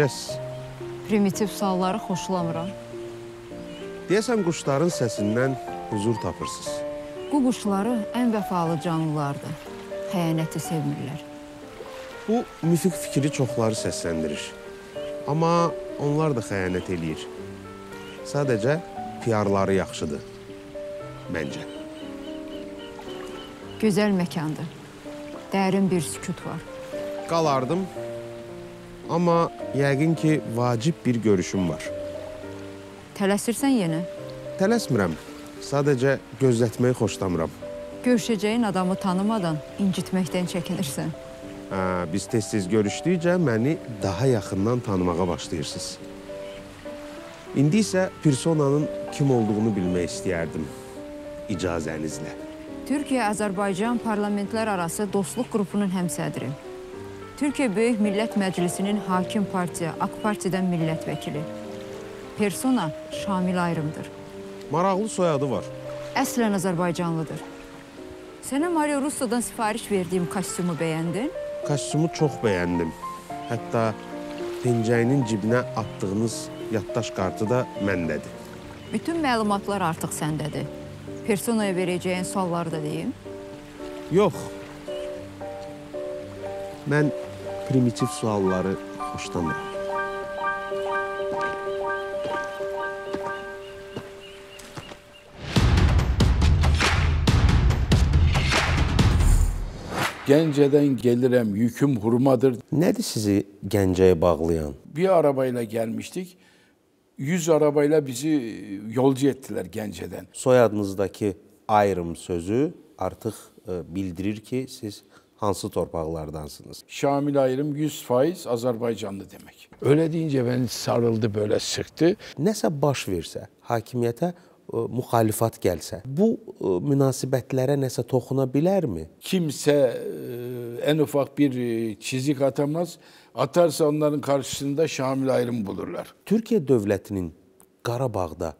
Necəsiz? Primitiv sualları xoşlamıram. Deyəsən quşların səsindən huzur tapırsınız. Bu quşları ən vəfalı canlılardır. Xəyanəti sevmirlər. Bu müfiq fikri çoxları səsləndirir. Amma onlar da xəyanət eləyir. Sadəcə PR-ları yaxşıdır. Məncə. Gözəl məkandır. Dərin bir sükut var. Qalardım. Amma yəqin ki, vacib bir görüşüm var. Tələsirsən yenə. Tələsmirəm. Sadəcə gözlətməyi xoşlamıram. Görüşəcəyin adamı tanımadan incitməkdən çəkinirsən. Hə, biz tez-tez görüşdükcə məni daha yaxından tanımağa başlayırsınız. İndi isə personanın kim olduğunu bilmək istəyərdim. İcazənizlə. Türkiyə-Azərbaycan parlamentlər arası dostluq qrupunun həmsədri. Türkiyə Böyük Millət Məclisinin hakim partiya AK Partidən millət vəkili. Persona Şamil Ayrımdır. Maraqlı soyadı var. Əslən Azərbaycanlıdır. Sənə Mario Russodan sifariş verdiyim kostyumu bəyəndin? Kostyumu çox bəyəndim. Hətta pencəyinin cibinə atdığınız yaddaş kartı da məndədir. Bütün məlumatlar artıq səndədir. Personaya verəcəyin sualları da deyim. Yox. Mən primitiv sualları xoşlamıram. Gence'den gelirim, yüküm hurmadır. Nədir sizi Gəncəyə bağlayan? Bir arabayla gelmiştik. Yüz arabayla bizi yolcu ettiler Gence'den. Soyadınızdakı ayrım sözü artıq e, bildirir ki, siz hansı torpaqlardansınız? Şamil Ayrım 100 faiz Azerbaycanlı demek. Öyle deyince beni sarıldı böyle sıktı. Nəsə baş versə, hakimiyyətə e, müxalifat gəlsə, bu e, münasibətlərə nəsə toxuna bilərmi? Kimse e, en ufak bir çizik atamaz. Atarsa onların karşısında Şamil Ayrım bulurlar. Türkiyə dövlətinin Qarabağda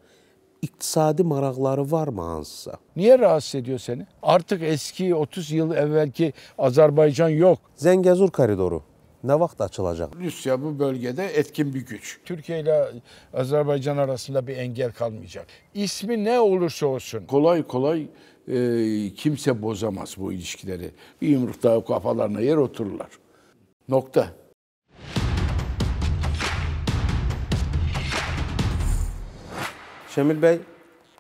iqtisadi maraqları varmı hansısa? Niye rahatsız ediyor seni? Artık eski 30 yıl evvelki Azerbaycan yok. Zəngəzur koridoru nə vaxt açılacaq? Rusya bu bölgede etkin bir güç. Türkiye ile Azerbaycan arasında bir engel kalmayacak. İsmi ne olursa olsun. Kolay kolay e, kimse bozamaz bu ilişkileri. Bir yumrukta kafalarına yer otururlar. Nokta. Şəmil bəy,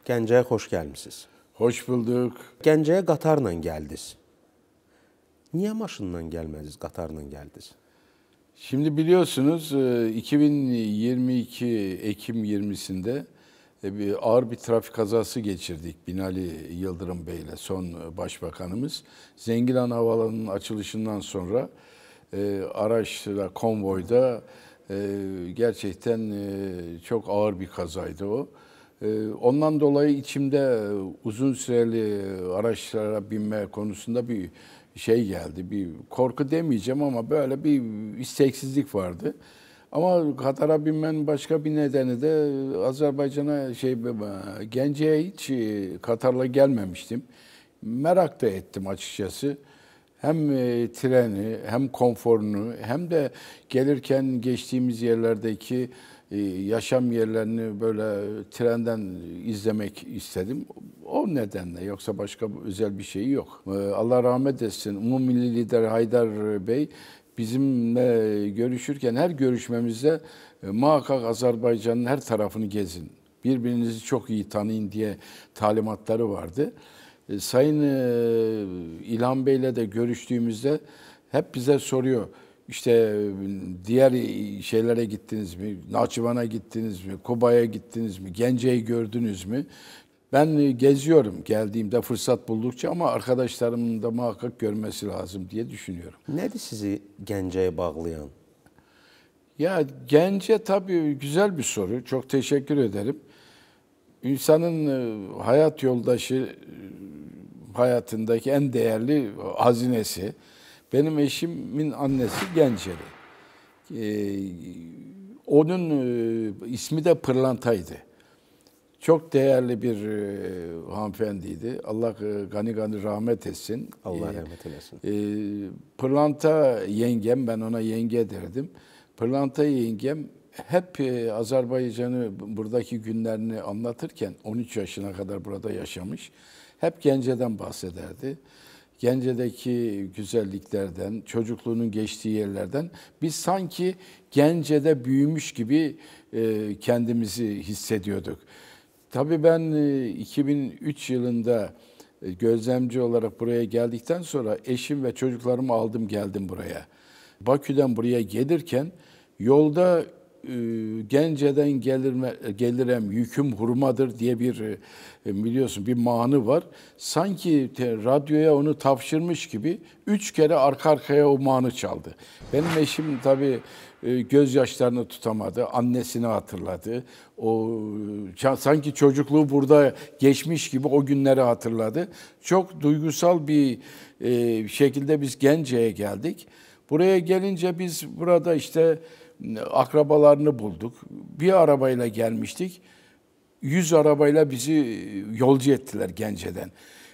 Gəncəyə xoş gəlmisiniz. Hoş bulduk. Gəncəyə qatarla gəldiniz. Niyə maşınla gəlmədiniz, qatarla gəldiniz? Şimdi biliyorsunuz e, 2022 Ekim 20'sinde e, bir ağır bir trafik kazası geçirdik Binali Yıldırım Bey ile son e, başbakanımız. Zengilan Havaalanı'nın açılışından sonra e, araçla konvoyda e, gerçekten e, çok ağır bir kazaydı o. E, ondan dolayı içimde e, uzun süreli araçlara binme konusunda bir şey geldi. Bir korku demeyeceğim ama böyle bir isteksizlik vardı. Ama Katar'a binmenin başka bir nedeni de Azerbaycan'a şey Gence'ye hiç e, Katar'la gelmemiştim. Merak da ettim açıkçası. Hem e, treni hem konforunu hem de gelirken geçtiğimiz yerlerdeki e, yaşam yerlerini böyle trenden izlemek istedim. O nedenle yoksa başka özel bir şey yok. E, Allah rahmet etsin. Umumilli lider Haydar Bey bizimle görüşürken her görüşmemizde e, muhakkak Azerbaycan'ın her tarafını gezin. Birbirinizi çok iyi tanıyın diye talimatları vardı. E, Sayın e, İlhan Bey'le de görüştüğümüzde hep bize soruyor. İşte diğer şeylere gittiniz mi? Nahçıvan'a gittiniz mi? Kuba'ya gittiniz mi? Gence'yi gördünüz mü? Ben geziyorum geldiğimde fırsat buldukça ama arkadaşlarımın da muhakkak görmesi lazım diye düşünüyorum. Nədir sizi Gəncəyə bağlayan? Ya Gence tabii güzel bir soru. Çok teşekkür ederim. İnsanın e, hayat yoldaşı e, hayatındaki en değerli hazinesi. Benim eşimin annesi Genceli. Ee, onun e, ismi de Pırlanta'ydı. Çok değerli bir e, hanımefendiydi. Allah e, gani gani rahmet etsin. Allah Ee, rəhmət eləsin. e, Pırlanta yengem, ben ona yenge derdim. Pırlanta yengem hep e, Azerbaycan'ı buradaki günlerini anlatırken 13 yaşına kadar burada yaşamış. Hep Gence'den bahsederdi. Gence'deki güzelliklerden, çocukluğunun geçtiği yerlerden biz sanki Gence'de büyümüş gibi e, kendimizi hissediyorduk. Tabii ben e, 2003 yılında e, gözlemci olarak buraya geldikten sonra eşim ve çocuklarımı aldım geldim buraya. Bakü'den buraya gelirken yolda e, Gence'den gelirme, gelirem yüküm hurmadır diye bir e, biliyorsun bir manı var. Sanki te, radyoya onu tavşırmış gibi üç kere arka arkaya o manı çaldı. Benim eşim tabii e, gözyaşlarını tutamadı, annesini hatırladı. O sanki çocukluğu burada geçmiş gibi o günleri hatırladı. Çok duygusal bir e, şekilde biz Gence'ye geldik. Buraya gelince biz burada işte akrabalarını bulduk. Bir arabayla gelmiştik. Yüz arabayla bizi yolcu ettiler Gence'den.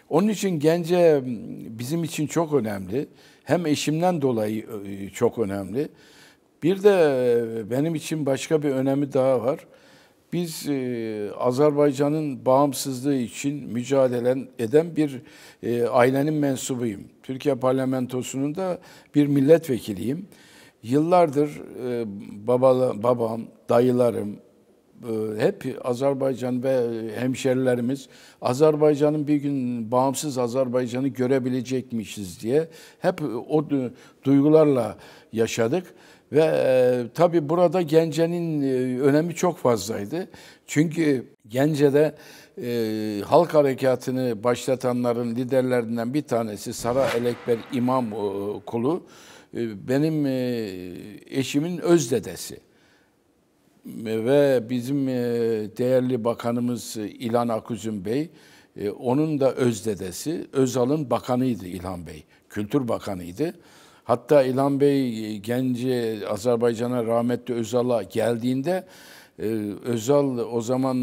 Onun için Gence bizim için çok önemli. Hem eşimden dolayı e, çok önemli. Bir de benim için başka bir önemi daha var. Biz Azerbaycan'ın bağımsızlığı için mücadele eden bir ailenin mensubuyum. Türkiye parlamentosunun da bir milletvekiliyim. Yıllardır e, babala, babam, dayılarım, e, hep Azerbaycan ve hemşerilerimiz Azerbaycan'ın bir gün bağımsız Azerbaycan'ı görebilecekmişiz diye hep o du- duygularla yaşadık. Ve e, tabii burada Gence'nin e, önemi çok fazlaydı. Çünkü Gence'de e, halk harekatını başlatanların liderlerinden bir tanesi Sara Elekber İmam e, kulu benim e, eşimin öz dedesi ve bizim e, değerli bakanımız İlhan Akuzun Bey, e, onun da öz dedesi, Özal'ın bakanıydı İlhan Bey, kültür bakanıydı. Hatta İlhan Bey e, genci Azerbaycan'a rahmetli Özal'a geldiğinde e, Özal o zaman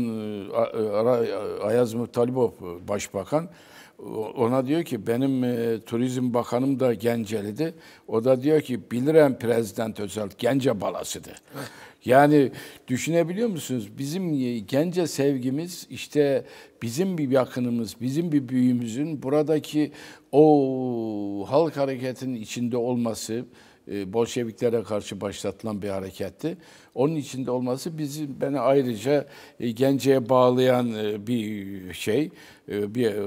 e, Ayaz Mutalibov başbakan ona diyor ki benim e, turizm bakanım da Genceli'di. O da diyor ki bilirim Prezident Özal Gence balasıdır. Yani düşünebiliyor musunuz? Bizim Gence sevgimiz işte bizim bir yakınımız, bizim bir büyüğümüzün buradaki o halk hareketinin içinde olması, e, Bolşeviklere karşı başlatılan bir hareketti. Onun içinde olması bizi beni ayrıca e, Gence'ye bağlayan e, bir şey, e, bir e,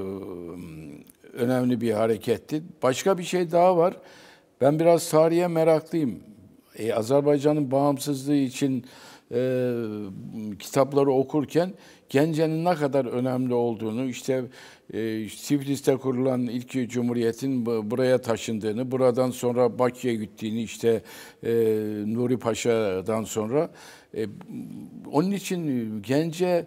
önemli bir hareketti. Başka bir şey daha var. Ben biraz tarihe meraklıyım. E, Azerbaycan'ın bağımsızlığı için e, kitapları okurken Gence'nin ne kadar önemli olduğunu, işte e, Tiflis'te kurulan ilk cumhuriyetin bu- buraya taşındığını, buradan sonra Bakü'ye gittiğini, işte e, Nuri Paşa'dan sonra e, onun için Gence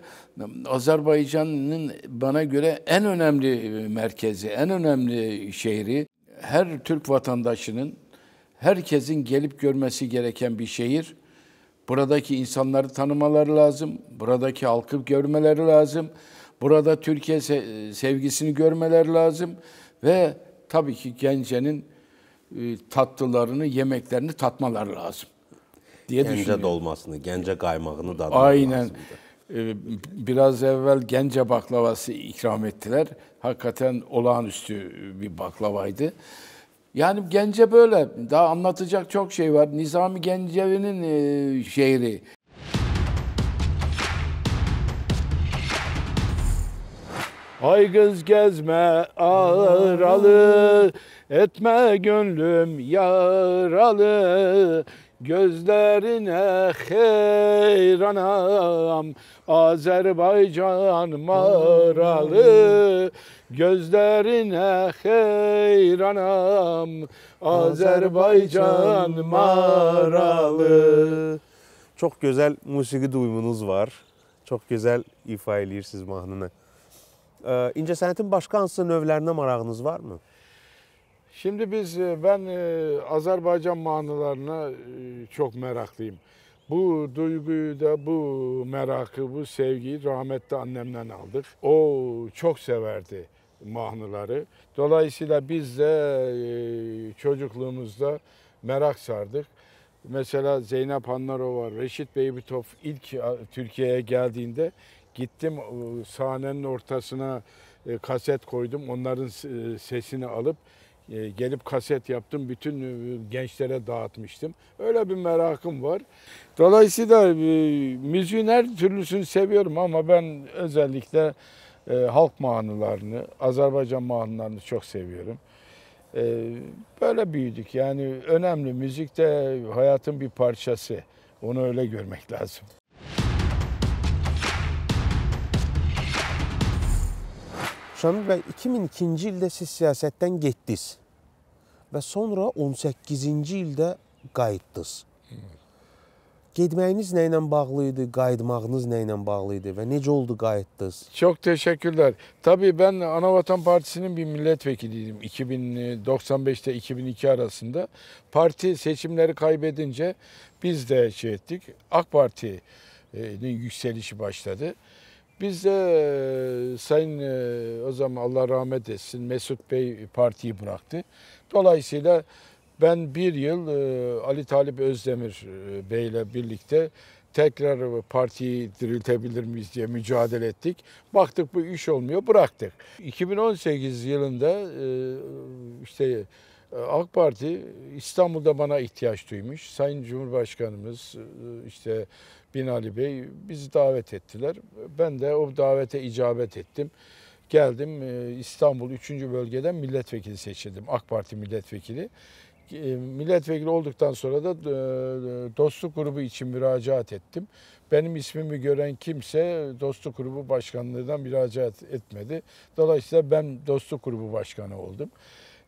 Azerbaycan'ın bana göre en önemli merkezi, en önemli şehri. Her Türk vatandaşının herkesin gelip görmesi gereken bir şehir. Buradaki insanları tanımaları lazım. Buradaki halkı görmeleri lazım. Burada Türkiye se- sevgisini görmeleri lazım. Ve tabii ki Gence'nin e, tatlılarını, yemeklerini tatmaları lazım diye Gence dolmasını, gence kaymağını da Aynen. Ee, Biraz evvel Gence baklavası ikram ettiler. Hakikaten olağanüstü bir baklavaydı. Yani Gence böyle. Daha anlatacak çok şey var. Nizami Gencevi'nin e, şehri. Ay kız gezme ağralı, etme gönlüm yaralı. Gözlerine heyranam, Azerbaycan maralı. Gözlerine heyranam, Azerbaycan maralı. Çok güzel musiki duyumunuz var. Çok güzel ifa edirsiniz mahnını. Ee, İnce Sənətin başqa hansı növlərinə marağınız varmı? Şimdi biz e, ben e, Azerbaycan manılarına e, çok meraklıyım. Bu duyguyu da bu merakı, bu sevgiyi rahmetli annemden aldık. O çok severdi mahnıları. Dolayısıyla biz de çocukluğumuzda merak sardık. Mesela Zeynep Hanlarova, Reşit Beybitov ilk Türkiye'ye geldiğinde gittim sahnenin ortasına kaset koydum. Onların sesini alıp gelip kaset yaptım. Bütün e, gençlere dağıtmıştım. Öyle bir merakım var. Dolayısıyla e, müziğin her türlüsünü seviyorum ama ben özellikle e, halk mağanılarını, Azerbaycan mağanılarını çok seviyorum. E, böyle büyüdük. Yani önemli. Müzik de hayatın bir parçası. Onu öyle görmek lazım. Şamil bəy, 2002-ci ildə siz siyasətdən getdiniz və sonra 18-ci ildə qayıtdınız. Getməyiniz nə ilə bağlı idi, qayıtmağınız nə ilə bağlı idi və necə oldu qayıtdınız? Çok teşekkürler. Tabii ben Anavatan Partisi'nin bir milletvekiliydim 2095'te 2002 arasında. Parti seçimleri kaybedince biz de şey ettik. AK Parti'nin yükselişi başladı. Biz de e, Sayın e, o zaman Allah rahmet etsin Mesut Bey partiyi bıraktı. Dolayısıyla ben bir yıl e, Ali Talip Özdemir e, Bey'le birlikte tekrar partiyi diriltebilir miyiz diye mücadele ettik. Baktık bu iş olmuyor, bıraktık. 2018 yılında e, işte AK Parti İstanbul'da bana ihtiyaç duymuş. Sayın Cumhurbaşkanımız işte Binali Bey bizi davet ettiler. Ben de o davete icabet ettim. Geldim e, İstanbul 3. bölgeden milletvekili seçildim. AK Parti milletvekili. E, Milletvekili olduktan sonra da e, dostluk grubu için müracaat ettim. Benim ismimi gören kimse dostluk grubu başkanlığından müracaat etmedi. Dolayısıyla ben dostluk grubu başkanı oldum.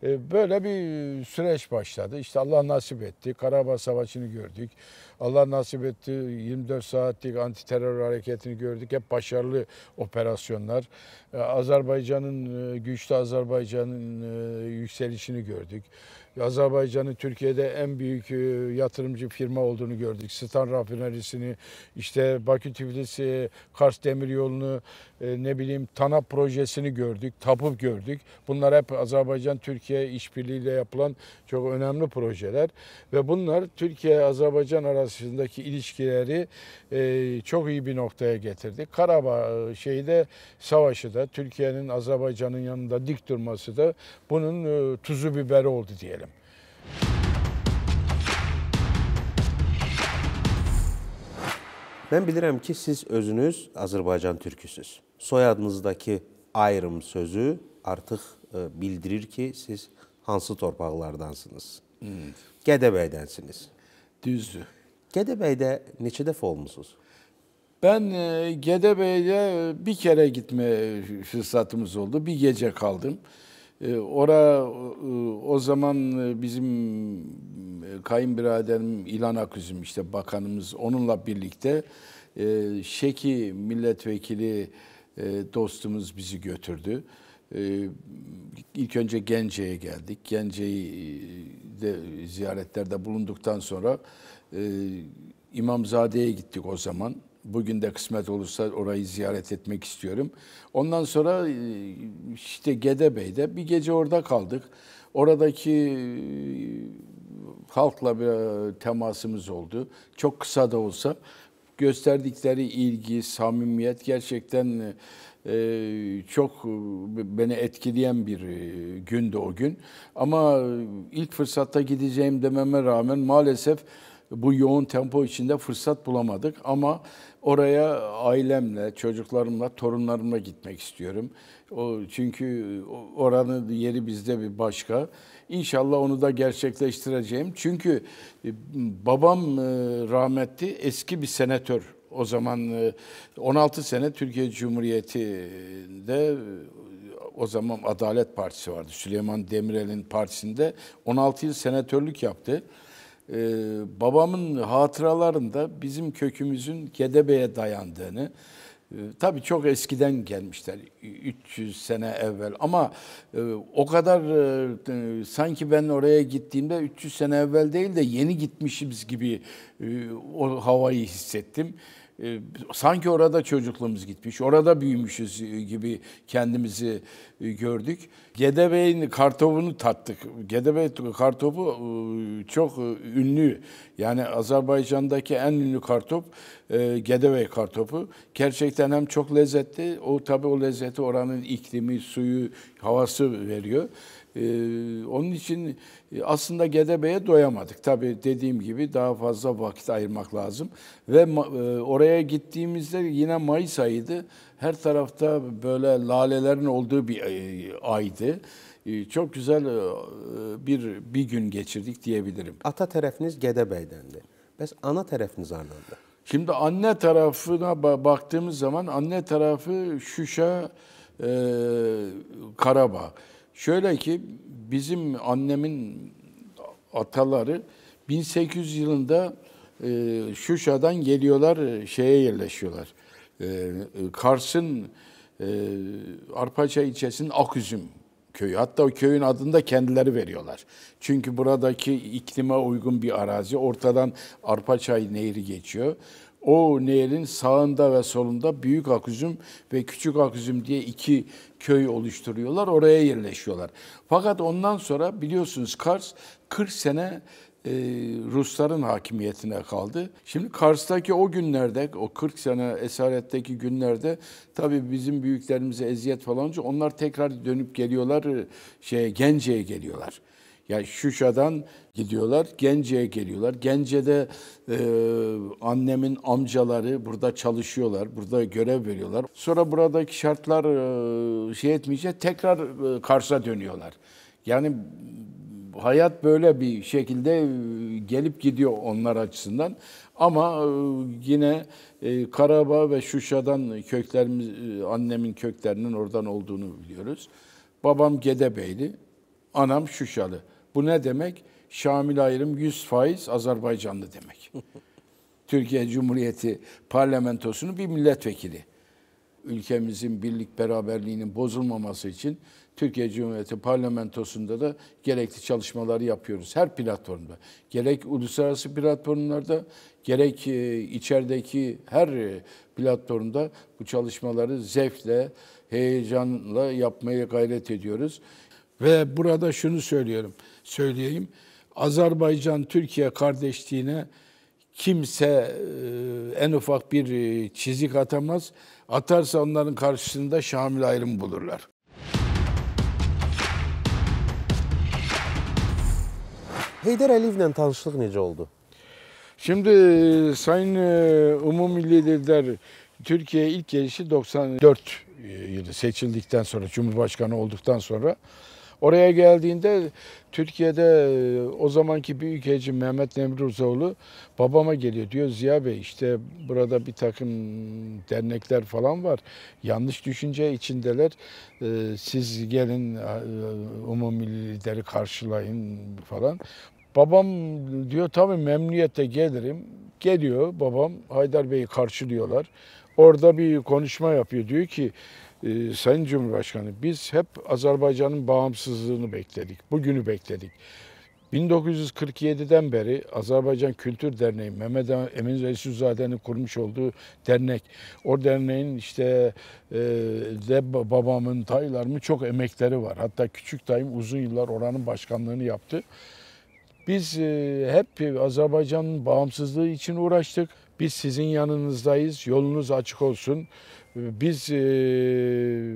E, Böyle bir süreç başladı. İşte Allah nasip etti. Karabağ Savaşı'nı gördük. Allah nasip etti. 24 saatlik anti terör hareketini gördük. Hep başarılı operasyonlar. E, Azerbaycan'ın, e, güçlü Azerbaycan'ın yükselişini gördük. Azerbaycan'ın Türkiye'de en büyük e, yatırımcı firma olduğunu gördük. Stan rafinerisini, işte Bakü Tiflis Kars Demiryolu'nu, e, ne bileyim TANAP projesini gördük, TAP'ı gördük. Bunlar hep Azerbaycan-Türkiye işbirliğiyle yapılan çok önemli projeler. Ve bunlar Türkiye-Azerbaycan arasındaki ilişkileri e, çok iyi bir noktaya getirdi. Karabağ şeyde savaşı da Türkiye'nin Azerbaycan'ın yanında dik durması da bunun tuzu biberi oldu diyelim. Mən bilirəm ki, siz özünüz Azərbaycan türküsüz. Soyadınızdakı ayrım sözü artıq e, bildirir ki, siz hansı torpaqlardansınız? Gədəbəydənsiniz. Düzdü. Gədəbəydə neçə dəfə olmusunuz? Ben e, Gedebey'de bir kere gitme fırsatımız oldu. Bir gece kaldım. E, Ora e, o zaman e, bizim e, kayınbiraderim İlhan Aküzüm işte bakanımız onunla birlikte Şeki milletvekili dostumuz bizi götürdü. İlk önce Gence'ye geldik. Gence'yi de ziyaretlerde bulunduktan sonra İmamzade'ye gittik o zaman. Bugün de kısmet olursa orayı ziyaret etmek istiyorum. Ondan sonra e, işte Gedebey'de bir gece orada kaldık. Oradaki e, halkla bir e, temasımız oldu. Çok kısa da olsa gösterdikleri ilgi, samimiyet gerçekten çok beni etkileyen bir gündü o gün. Ama ilk fırsatta gideceğim dememe rağmen maalesef bu yoğun tempo içinde fırsat bulamadık ama oraya ailemle, çocuklarımla, torunlarımla gitmek istiyorum. O çünkü oranın yeri bizde bir başka. İnşallah onu da gerçekleştireceğim. Çünkü e, babam e, rahmetli eski bir senatör. O zaman e, 16 sene Türkiye Cumhuriyeti'de e, o zaman Adalet Partisi vardı. Süleyman Demirel'in partisinde 16 yıl senatörlük yaptı. Ee, babamın hatıralarında bizim kökümüzün Gedebe'ye dayandığını, e, tabii çok eskiden gelmişler, 300 sene evvel ama e, o kadar e, e, sanki ben oraya gittiğimde 300 sene evvel değil de yeni gitmişiz gibi e, o havayı hissettim. E, sanki orada çocukluğumuz gitmiş, orada büyümüşüz gibi kendimizi e, gördük. Gedebey'in kartopunu tattık. Gedebey kartopu e, çok e, ünlü. Yani Azerbaycan'daki en ünlü kartop e, Gedebey kartopu. Gerçekten hem çok lezzetli, o tabii o lezzeti oranın iklimi, suyu, havası veriyor. Ee, onun için e, aslında Gedebey'e doyamadık. Tabii dediğim gibi daha fazla vakit ayırmak lazım. Ve e, oraya gittiğimizde yine Mayıs ayıydı. Her tarafta böyle lalelerin olduğu bir e, aydı. E, Çok güzel e, bir bir gün geçirdik diyebilirim. Ata tərəfiniz Gədəbəydəndir. Bəs ana tərəfiniz hardandır? Şimdi anne tarafına ba- baktığımız zaman anne tarafı Şuşa, e, Karabağ. Şöyle ki bizim annemin ataları 1800 yılında e, Şuşa'dan geliyorlar e, şeye yerleşiyorlar. E, e, Kars'ın e, Arpaça ilçesinin Aküzüm köyü. Hatta o köyün adını da kendileri veriyorlar. Çünkü buradaki iklime uygun bir arazi. Ortadan Arpaçay Nehri geçiyor. O nehrin sağında ve solunda Büyük Aküzüm ve Küçük Aküzüm diye iki köy oluşturuyorlar. Oraya yerleşiyorlar. Fakat ondan sonra biliyorsunuz Kars 40 sene e, Rusların hakimiyetine kaldı. Şimdi Kars'taki o günlerde, o 40 sene esaretteki günlerde tabii bizim büyüklerimize eziyet falan olunca onlar tekrar dönüp geliyorlar, e, şeye Gence'ye geliyorlar. Yani Şuşa'dan gidiyorlar, Gence'ye geliyorlar. Gence'de e, annemin amcaları burada çalışıyorlar, burada görev veriyorlar. Sonra buradaki şartlar e, şey etmeyince tekrar e, Kars'a dönüyorlar. Yani hayat böyle bir şekilde e, gelip gidiyor onlar açısından. Ama e, yine e, Karabağ ve Şuşa'dan köklerimiz, annemin köklerinin oradan olduğunu biliyoruz. Babam Gedebeyli, anam Şuşalı. Bu ne demek? Şamil ayrım 100 faiz Azerbaycanlı demek. Türkiye Cumhuriyeti parlamentosunun bir milletvekili. Ülkemizin birlik beraberliğinin bozulmaması için Türkiye Cumhuriyeti parlamentosunda da gerekli çalışmaları yapıyoruz. Her platformda. Gerek uluslararası platformlarda gerek e, içerideki her e, platformda bu çalışmaları zevkle, heyecanla yapmaya gayret ediyoruz. Ve burada şunu söylüyorum, söyleyeyim. Azerbaycan-Türkiye kardeşliğine kimse e, en ufak bir e, çizik atamaz. Atarsa onların karşısında Şamil ayrım bulurlar. Heydər Əliyevlə tanışlıq necə oldu? Şimdi e, Sayın Umumi Liderler Türkiye'ye ilk gelişi 94 yılı seçildikten sonra, Cumhurbaşkanı olduktan sonra oraya geldiğinde Türkiye'de e, o zamanki Büyükelçi Mehmet Nemruzoğlu babama geliyor diyor Ziya Bey işte burada bir takım dernekler falan var. Yanlış düşünce içindeler. E, Siz gelin e, umumi lideri karşılayın falan. Babam diyor tabii memnuniyetle gelirim. Geliyor babam Haydar Bey'i karşılıyorlar. Orada bir konuşma yapıyor. Diyor ki e, Sayın Cumhurbaşkanı biz hep Azerbaycan'ın bağımsızlığını bekledik. Bugünü bekledik. 1947'den beri Azerbaycan Kültür Derneği, Mehmet Emin Resulzade'nin kurmuş olduğu dernek. O derneğin işte e, de babamın, dayılarımın çok emekleri var. Hatta küçük dayım uzun yıllar oranın başkanlığını yaptı. Biz e, hep Azerbaycan'ın bağımsızlığı için uğraştık. Biz sizin yanınızdayız. Yolunuz açık olsun. Biz e,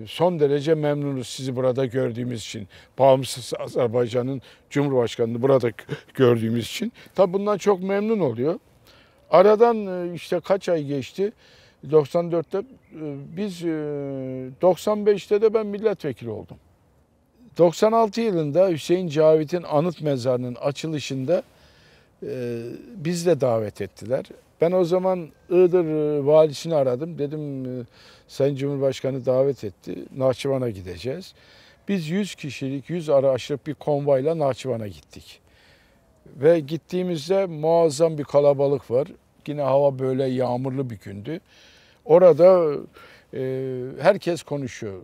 son derece memnunuz sizi burada gördüğümüz için. Bağımsız Azerbaycan'ın Cumhurbaşkanı'nı burada gördüğümüz için. Tabi bundan çok memnun oluyor. Aradan e, işte kaç ay geçti? 94'te e, biz e, 95'te de ben milletvekili oldum. 96 yılında Hüseyin Cavit'in anıt mezarının açılışında biz de davet ettiler. Ben o zaman Iğdır e, valisini aradım. Dedim e, Sayın Cumhurbaşkanı davet etti. Nahçıvan'a gideceğiz. Biz 100 kişilik, 100 araçlık bir konvoyla Nahçıvan'a gittik. Ve gittiğimizde muazzam bir kalabalık var. Yine hava böyle yağmurlu bir gündü. Orada herkes konuşuyor.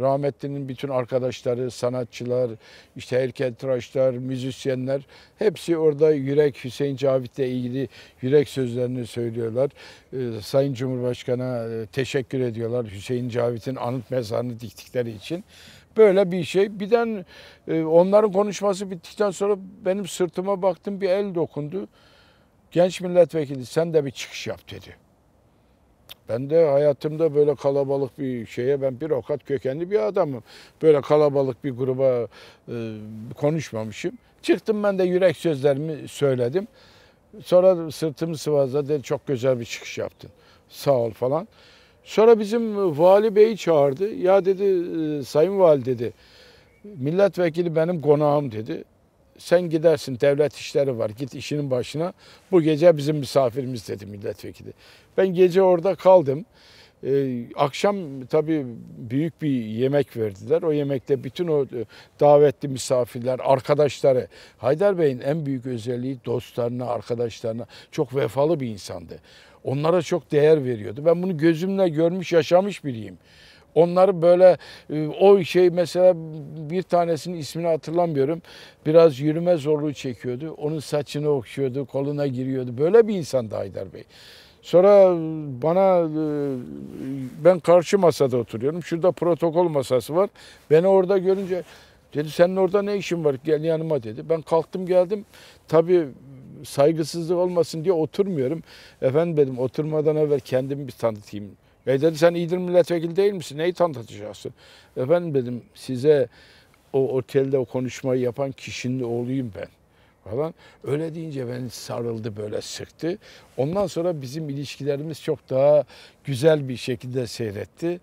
Rahmetlinin bütün arkadaşları, sanatçılar, işte heykeltıraşlar, müzisyenler hepsi orada Yürek Hüseyin Cavit'le ilgili yürek sözlerini söylüyorlar. E, Sayın Cumhurbaşkanı'na e, teşekkür ediyorlar Hüseyin Cavit'in anıt mezarını diktikleri için. Böyle bir şey. Birden e, onların konuşması bittikten sonra benim sırtıma baktım bir el dokundu. Genç milletvekili sen de bir çıkış yap dedi. Ben de hayatımda böyle kalabalık bir şeye ben bir avukat kökenli bir adamım. Böyle kalabalık bir gruba e, konuşmamışım. Çıktım ben de yürek sözlerimi söyledim. Sonra sırtımı sıvazladı dedi çok güzel bir çıkış yaptın. Sağ ol falan. Sonra bizim vali beyi çağırdı. Ya dedi e, sayın vali dedi. Milletvekili benim konağım dedi. Sen gidersin devlet işleri var git işinin başına. Bu gece bizim misafirimiz dedi milletvekili. Ben gece orada kaldım. Ee, akşam tabii büyük bir yemek verdiler. O yemekte bütün o e, davetli misafirler, arkadaşları. Haydar Bey'in en büyük özelliği dostlarına, arkadaşlarına çok vefalı bir insandı. Onlara çok değer veriyordu. Ben bunu gözümle görmüş, yaşamış biriyim. Onları böyle e, o şey mesela bir tanesinin ismini hatırlamıyorum. Biraz yürüme zorluğu çekiyordu. Onun saçını okşuyordu, koluna giriyordu. Böyle bir insandı Haydar Bey. Sonra bana e, ben karşı masada oturuyorum. Şurada protokol masası var. Beni orada görünce dedi senin orada ne işin var? Gel yanıma dedi. Ben kalktım geldim. Tabii saygısızlık olmasın diye oturmuyorum. Efendim dedim oturmadan evvel kendimi bir tanıtayım. E dedi sen İdir milletvekili değil misin? Neyi tanıtacaksın? Efendim dedim size o otelde o konuşmayı yapan kişinin oğluyum ben falan. Öyle deyince beni sarıldı böyle sıktı. Ondan sonra bizim ilişkilerimiz çok daha güzel bir şekilde seyretti.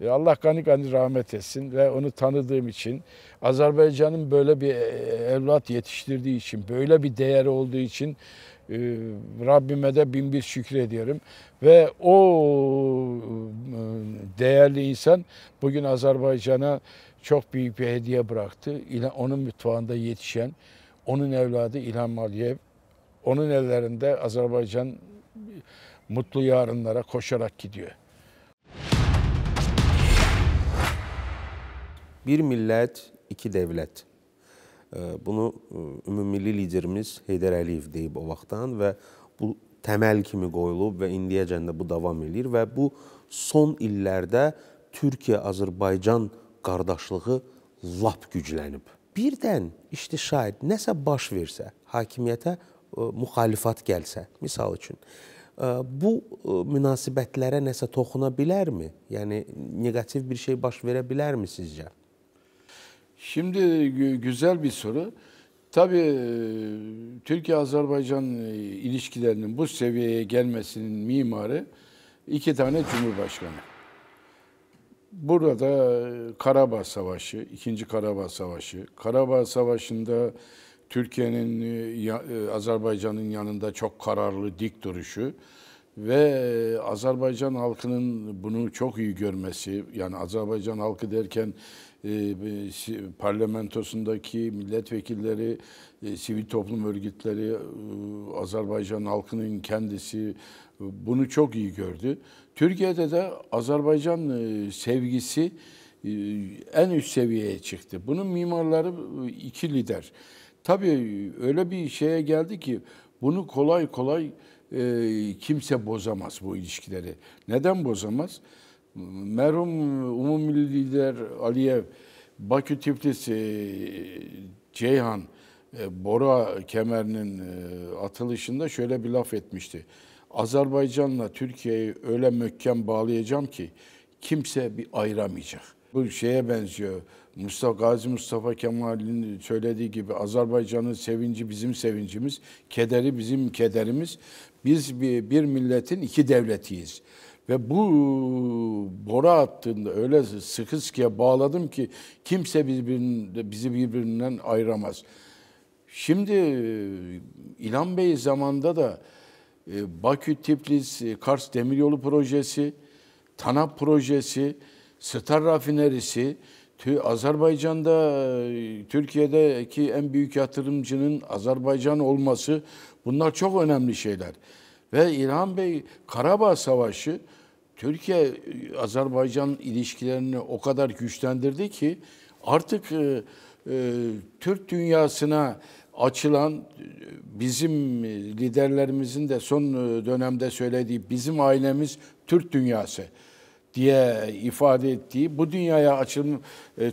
E, Allah gani gani rahmet etsin ve onu tanıdığım için Azerbaycan'ın böyle bir e, evlat yetiştirdiği için, böyle bir değeri olduğu için Rabbime de bin bir şükür ediyorum. Ve o e, değerli insan bugün Azerbaycan'a çok büyük bir hediye bıraktı. Onun mutfağında yetişen, onun evladı İlham Aliyev, onun ellerinde Azerbaycan mutlu yarınlara koşarak gidiyor. Bir millət, iki devlet. Bunu e, ümummilli liderimiz Heydər Əliyev deyib o vaxtdan və bu təməl kimi qoyulub və indiyəcən də bu davam eləyir və bu son illərdə Türkiyə-Azərbaycan qardaşlığı lap güclənib. Birdən işte şahid nəsə baş versə, hakimiyyətə e, müxalifat gəlsə, misal üçün, e, bu münasibətlərə nəsə toxuna bilərmi? Yəni neqativ bir şey baş verə bilərmi sizcə? Şimdi gü- güzel bir soru. Tabii e, Türkiye-Azerbaycan e, ilişkilerinin bu seviyeye gelmesinin mimarı iki tane cumhurbaşkanı. Burada e, Karabağ Savaşı, ikinci Karabağ Savaşı. Karabağ Savaşı'nda Türkiye'nin Azerbaycan'ın yanında çok kararlı, dik duruşu ve Azerbaycan halkının bunu çok iyi görmesi, yani Azerbaycan halkı derken parlamentosundaki milletvekilleri, e, sivil toplum örgütleri, e, Azerbaycan halkının kendisi e, bunu çok iyi gördü. Türkiye'de de Azerbaycan sevgisi en üst seviyeye çıktı. Bunun mimarları iki lider. Tabii öyle bir şeye geldi ki bunu kolay kolay kimse bozamaz bu ilişkileri. Neden bozamaz? Merhum Umumi Lider Aliyev, Bakü Tiflis e, Ceyhan e, Bora kemerinin e, atılışında şöyle bir laf etmişti. Azerbaycan'la Türkiye'yi öyle möhkem bağlayacağım ki kimse bir ayıramayacak. Bu şeye benziyor. Mustafa Gazi Mustafa Kemal'in söylediği gibi Azerbaycan'ın sevinci bizim sevincimiz, kederi bizim kederimiz. Biz bir, bir milletin iki devletiyiz. Ve bu bora attığında öyle sıkı sıkıya bağladım ki kimse birbirinden, bizi birbirinden ayıramaz. Şimdi e, İlhan Bey zamanında da e, Bakü Tiflis e, Kars Demiryolu projesi, TANAP projesi, Star Rafinerisi, Azerbaycan'da e, Türkiye'deki en büyük yatırımcının Azerbaycan olması bunlar çok önemli şeyler. Ve İlhan Bey Karabağ Savaşı Türkiye Azerbaycan ilişkilerini o kadar güçlendirdi ki artık e, e, Türk dünyasına açılan e, bizim liderlerimizin de son e, dönemde söylediği bizim ailemiz Türk dünyası diye ifade ettiği bu dünyaya açılma,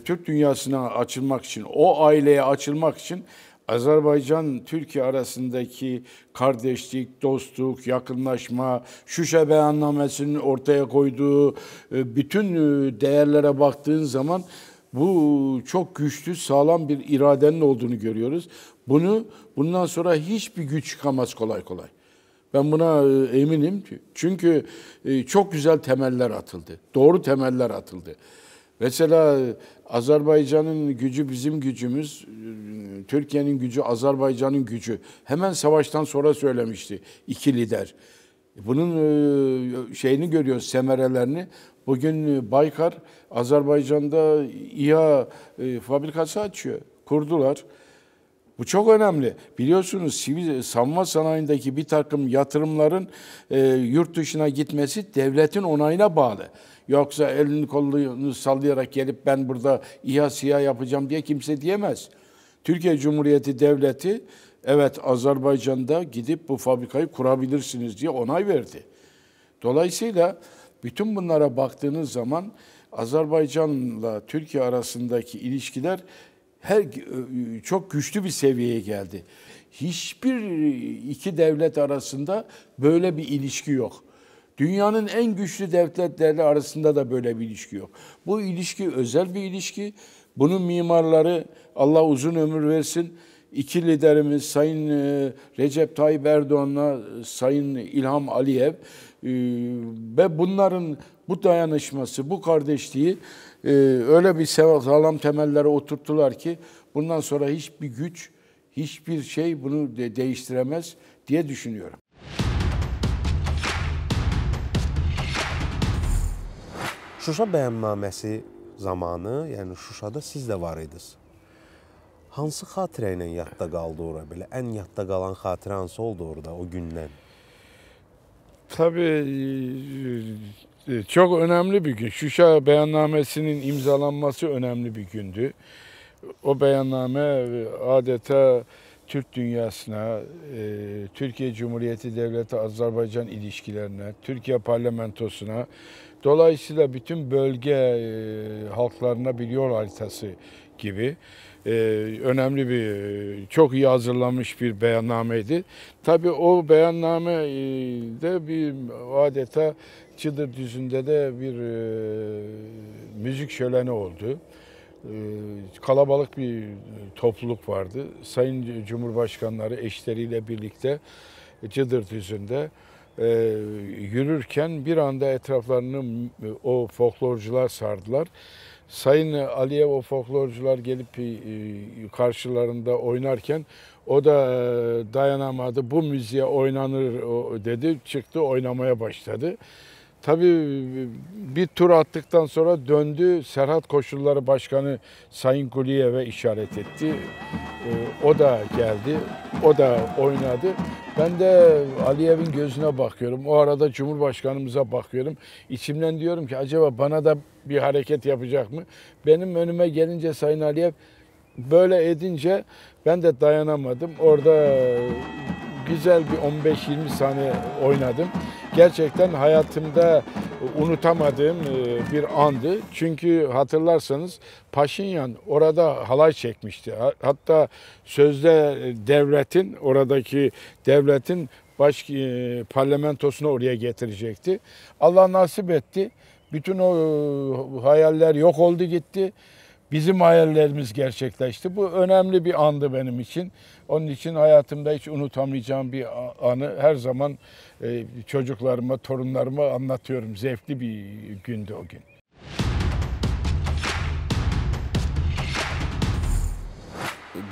Türk dünyasına açılmak için, o aileye açılmak için Azerbaycan Türkiye arasındaki kardeşlik, dostluk, yakınlaşma, Şuşa beyannamesinin ortaya koyduğu e, bütün e, değerlere baktığın zaman bu çok güçlü, sağlam bir iradenin olduğunu görüyoruz. Bunu bundan sonra hiçbir güç çıkamaz kolay kolay. Ben buna e, eminim. Çünkü çok güzel temeller atıldı. Doğru temeller atıldı. Mesela e, Azerbaycan'ın gücü bizim gücümüz, Türkiye'nin gücü Azerbaycan'ın gücü. Hemen savaştan sonra söylemişti iki lider. Bunun şeyini görüyoruz, semerelerini. Bugün Baykar Azerbaycan'da İHA fabrikası açıyor. Kurdular. Bu çok önemli. Biliyorsunuz sivil savunma sanayindeki bir takım yatırımların e, yurt dışına gitmesi devletin onayına bağlı. Yoksa elini kolunu sallayarak gelip ben burada İHA SİHA yapacağım diye kimse diyemez. Türkiye Cumhuriyeti Devleti evet Azerbaycan'da gidip bu fabrikayı kurabilirsiniz diye onay verdi. Dolayısıyla bütün bunlara baktığınız zaman Azerbaycan'la Türkiye arasındaki ilişkiler her çok güçlü bir seviyeye geldi. Hiçbir iki devlet arasında böyle bir ilişki yok. Dünyanın en güçlü devletleri arasında da böyle bir ilişki yok. Bu ilişki özel bir ilişki. Bunun mimarları Allah uzun ömür versin. İki liderimiz Sayın e, Recep Tayyip Erdoğan'la Sayın İlham Aliyev e, ve bunların bu dayanışması, bu kardeşliği e, öyle bir sağlam temellere oturttular ki bundan sonra hiçbir güç, hiçbir şey bunu de değiştiremez diye düşünüyorum. Şuşa bəyənnaməsi zamanı, yəni Şuşada siz də var idiniz. Hansı xatirə ilə yadda qaldı ora belə? Ən yadda qalan xatirə hansı oldu orada o gündən? Tabii e, çok önemli bir gün. Şuşa beyannamesinin imzalanması önemli bir gündü. O beyanname adeta Türk dünyasına, e, Türkiye Cumhuriyeti Devleti Azerbaycan ilişkilerine, Türkiye parlamentosuna, dolayısıyla bütün bölge halklarına bir yol haritası gibi e, önemli bir, çok iyi hazırlanmış bir beyannameydi. Tabii o beyanname de bir adeta Çıdır Düzü'nde de bir e, müzik şöleni oldu. E, kalabalık bir topluluk vardı. Sayın Cumhurbaşkanları eşleriyle birlikte Cıdır Düzü'nde e, yürürken bir anda etraflarını o folklorcular sardılar. Sayın Aliyev o folklorcular gelip e, karşılarında oynarken o da e, dayanamadı. Bu müziğe oynanır dedi. Çıktı oynamaya başladı. Tabii bir tur attıktan sonra döndü. Serhat Koşulları Başkanı Sayın Guliyev'e işaret etti. Ee, o da geldi. O da oynadı. Ben de Aliyev'in gözüne bakıyorum. O arada Cumhurbaşkanımıza bakıyorum. İçimden diyorum ki acaba bana da bir hareket yapacak mı? Benim önüme gelince Sayın Aliyev böyle edince ben de dayanamadım. Orada güzel bir 15-20 saniye oynadım gerçekten hayatımda unutamadığım e, bir andı. Çünkü hatırlarsanız Paşinyan orada halay çekmişti. Hatta sözde devletin, oradaki devletin baş e, parlamentosunu oraya getirecekti. Allah nasip etti. Bütün o e, hayaller yok oldu gitti. Bizim hayallerimiz gerçekleşti. Bu önemli bir andı benim için. Onun için hayatımda hiç unutamayacağım bir anı her zaman e, çocuklarıma, torunlarıma anlatıyorum. Zevkli bir gündü o gün.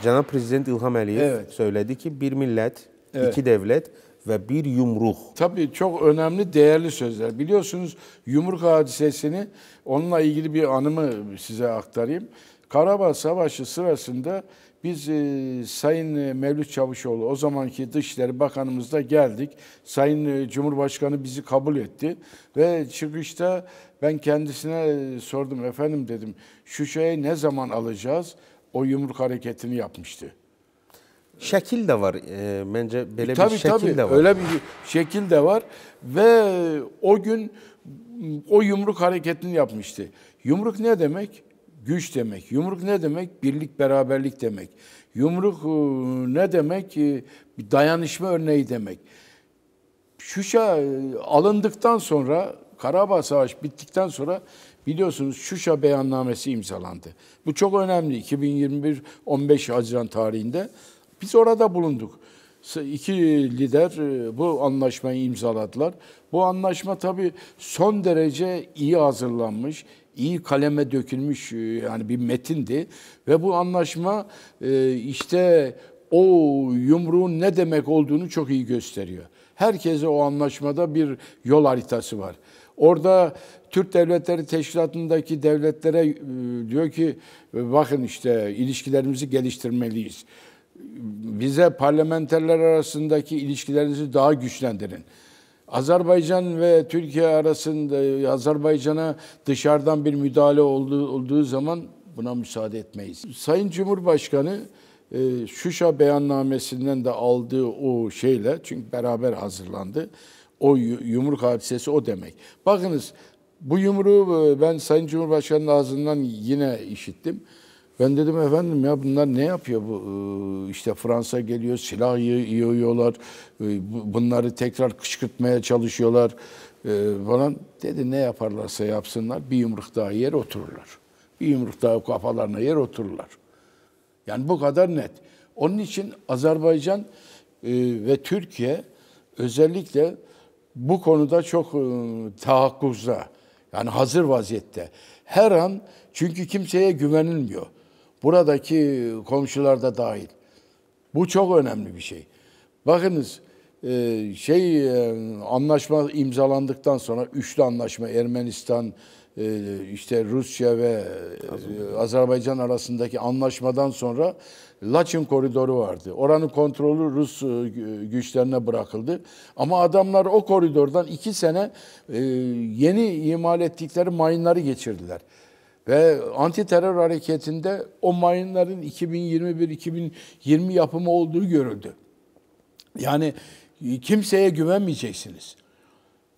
Cənab Prezident İlham Əliyev Evet. söyledi ki, bir millət, Evet. iki devlet ve bir yumruq. Tabii çok önemli, değerli sözler. Biliyorsunuz yumruk hadisesini, onunla ilgili bir anımı size aktarayım. Karabağ Savaşı sırasında Biz e, Sayın e, Mevlüt Çavuşoğlu o zamanki Dışişleri Bakanımızla geldik. Sayın e, Cumhurbaşkanı bizi kabul etti ve çıkışta ben kendisine e, sordum efendim dedim Şuşa'yı ne zaman alacağız? O yumruk hareketini yapmıştı. Şəkil də var. E, məncə belə tabii bir şəkil tabii də var. öyle bir şekil de var ve o gün o yumruk hareketini yapmıştı. Yumruk ne demek? Güç demek. Yumruk ne demek? Birlik, beraberlik demek. Yumruk e, ne demek? E, Bir dayanışma örneği demek. Şuşa e, alındıktan sonra Karabağ Savaşı bittikten sonra biliyorsunuz Şuşa beyannamesi imzalandı. Bu çok önemli. 2021 15 Haziran tarihinde biz orada bulunduk. İki lider e, bu anlaşmayı imzaladılar. Bu anlaşma tabii son derece iyi hazırlanmış, iyi kaleme dökülmüş e, yani bir metindi ve bu anlaşma e, işte o yumruğun ne demek olduğunu çok iyi gösteriyor. Herkese o anlaşmada bir yol haritası var. Orada Türk Devletleri Teşkilatı'ndaki devletlere diyor ki bakın işte ilişkilerimizi geliştirmeliyiz. Bize parlamenterler arasındaki ilişkilerinizi daha güçlendirin. Azerbaycan ve Türkiye arasında Azerbaycan'a dışarıdan bir müdahale olduğu, olduğu zaman buna müsaade etmeyiz. Sayın Cumhurbaşkanı e, Şuşa beyannamesinden de aldığı o şeyle çünkü beraber hazırlandı. O yu- yumruk hadisesi o demek. Bakınız bu yumruğu e, ben Sayın Cumhurbaşkanı'nın ağzından yine işittim. Ben dedim efendim ya bunlar ne yapıyor bu işte Fransa geliyor silah yiyorlar bu- bunları tekrar kışkırtmaya çalışıyorlar falan dedi ne yaparlarsa yapsınlar bir yumruk daha yer otururlar. Bir yumruk daha kafalarına yer otururlar. Yani bu kadar net. Onun için Azerbaycan ve Türkiye özellikle bu konuda çok tahakkuzda. Yani hazır vaziyette. Her an çünkü kimseye güvenilmiyor. Buradaki komşular da dahil. Bu çok önemli bir şey. Bakınız e, şey e, anlaşma imzalandıktan sonra üçlü anlaşma Ermenistan e, işte Rusya ve e, Azerbaycan arasındaki anlaşmadan sonra Laçin koridoru vardı. Oranın kontrolü Rus gü- güçlerine bırakıldı. Ama adamlar o koridordan iki sene yeni imal ettikleri mayınları geçirdiler. Ve anti terör hareketinde o mayınların 2021-2020 yapımı olduğu görüldü. Yani kimseye güvenmeyeceksiniz.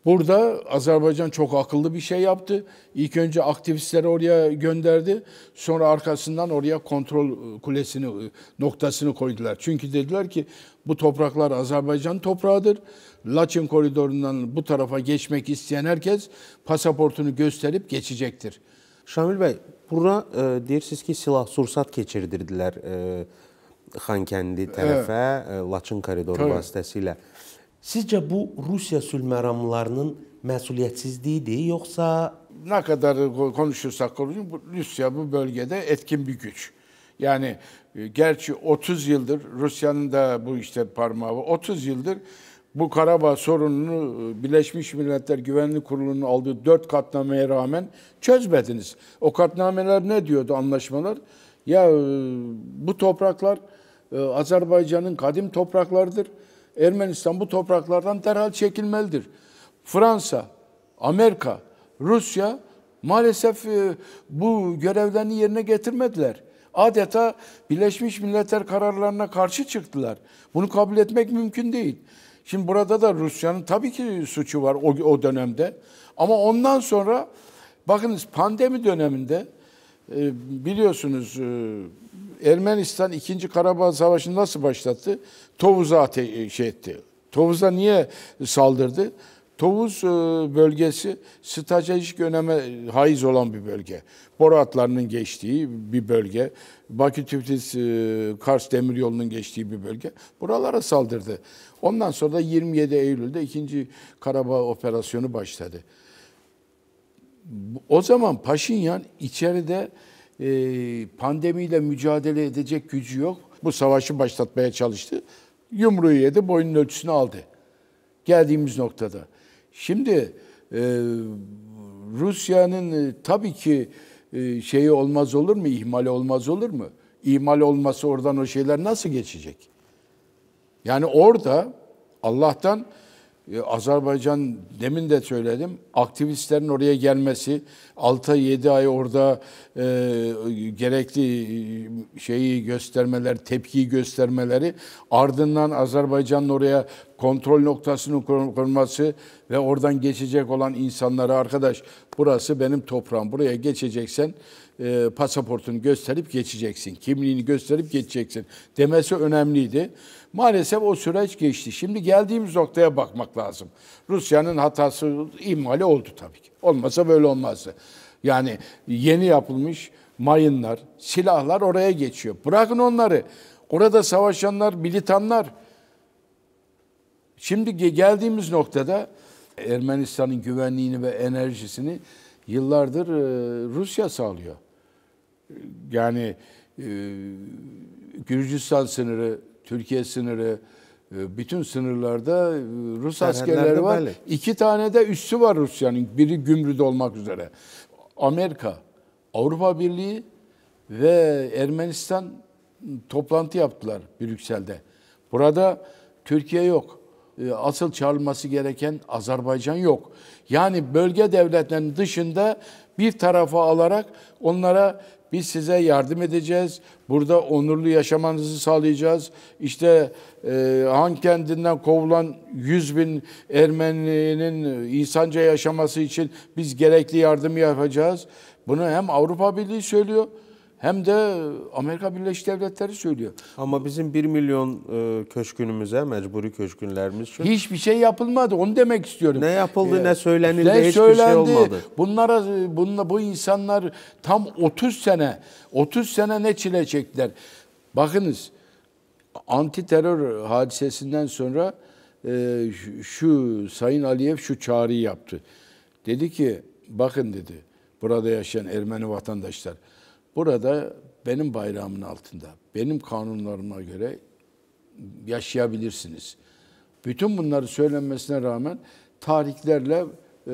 Burada Azerbaycan çok akıllı bir şey yaptı. İlk önce aktivistleri oraya gönderdi. Sonra arkasından oraya kontrol kulesini, noktasını koydular. Çünkü dediler ki bu topraklar Azerbaycan toprağıdır. Laçin koridorundan bu tarafa geçmek isteyen herkes pasaportunu gösterip geçecektir. Şamil bəy, bura e, deyirsiniz ki, silah sursat keçirdirdilər e, Xankəndi tərəfə e, Laçın koridoru Tabii. vasitəsilə. Sizcə bu Rusiya sülh məramlarının məsuliyyətsizliyidir, yoxsa ne kadar konuşursak konuşun Rusya bu bölgede etkin bir güç. Yani e, gerçi 30 yıldır Rusya'nın da bu işte parmağı var. 30 yıldır bu Karabağ sorununu Birleşmiş Milletler Güvenlik Kurulu'nun aldığı dört katnameye rağmen çözmediniz. O katnameler ne diyordu anlaşmalar? Ya e, bu topraklar e, Azerbaycan'ın kadim topraklarıdır. Ermenistan bu topraklardan derhal çekilmelidir. Fransa, Amerika, Rusya maalesef e, bu görevlerini yerine getirmediler. Adeta Birleşmiş Milletler kararlarına karşı çıktılar. Bunu kabul etmek mümkün değil. Şimdi burada da Rusya'nın tabii ki suçu var o, o dönemde. Ama ondan sonra bakınız pandemi döneminde e, biliyorsunuz e, Ermenistan 2. Karabağ Savaşı'nı nasıl başlattı? Tovuz'a ate- şey etti. Tovuz'a niye saldırdı? Tovuz e, bölgesi stratejik öneme haiz olan bir bölge. Boru hatlarının geçtiği bir bölge. Bakü Tiflis e, Kars Demiryolu'nun geçtiği bir bölge. Buralara saldırdı. Ondan sonra da 27 Eylül'de 2. Karabağ operasyonu başladı. O zaman Paşinyan içeride e, pandemiyle mücadele edecek gücü yok. Bu savaşı başlatmaya çalıştı. Yumruğu yedi, boyunun ölçüsünü aldı. Geldiğimiz noktada. Şimdi e, Rusya'nın tabii ki şeyi olmaz olur mu, ihmali olmaz olur mu? imal olması oradan o şeyler nasıl geçecek? Yani orada Allah'tan e, Azerbaycan demin de söyledim aktivistlerin oraya gelmesi 6-7 ay orada e, gerekli e, şeyi göstermeler, tepkiyi göstermeleri ardından Azerbaycan'ın oraya kontrol noktasının kurması ve oradan geçecek olan insanlara arkadaş burası benim toprağım buraya geçeceksen e, pasaportunu gösterip geçeceksin. Kimliğini gösterip geçeceksin demesi önemliydi. Maalesef o süreç geçti. Şimdi geldiğimiz noktaya bakmak lazım. Rusya'nın hatası imali oldu tabii ki. Olmasa böyle olmazdı. Yani yeni yapılmış mayınlar, silahlar oraya geçiyor. Bırakın onları. Orada savaşanlar, militanlar. Şimdi ge- geldiğimiz noktada Ermenistan'ın güvenliğini ve enerjisini yıllardır e, Rusya sağlıyor. Yani e, Gürcistan sınırı, Türkiye sınırı, e, bütün sınırlarda Rus askerleri var. belli. İki tane de üssü var Rusya'nın. Biri Gümrü'de olmak üzere. Amerika, Avrupa Birliği ve Ermenistan toplantı yaptılar Brüksel'de. Burada Türkiye yok. E, Asıl çağrılması gereken Azerbaycan yok. Yani bölge devletlerinin dışında bir tarafa alarak onlara biz size yardım edeceğiz. Burada onurlu yaşamanızı sağlayacağız. İşte e, Han kendinden kovulan 100 bin Ermeninin insanca yaşaması için biz gerekli yardımı yapacağız. Bunu hem Avrupa Birliği söylüyor hem de Amerika Birleşik Devletleri söylüyor. Amma bizim 1 milyon e, köçkünümüzə, məcburi köçkünlərimiz üçün Hiçbir şey yapılmadı. Onu demek istiyorum. Ne yapıldı, Ee, ne söylenildi, ne hiçbir şey söylendi. olmadı. Bunlara bunla bu insanlar tam 30 sene 30 sene ne çile çektiler. Bakınız anti terör hadisesinden sonra e, şu, şu Sayın Aliyev şu çağrıyı yaptı. Dedi ki bakın dedi burada yaşayan Ermeni vatandaşlar burada benim bayrağımın altında benim kanunlarıma göre yaşayabilirsiniz. Bütün bunları söylenmesine rağmen tarihlerle e,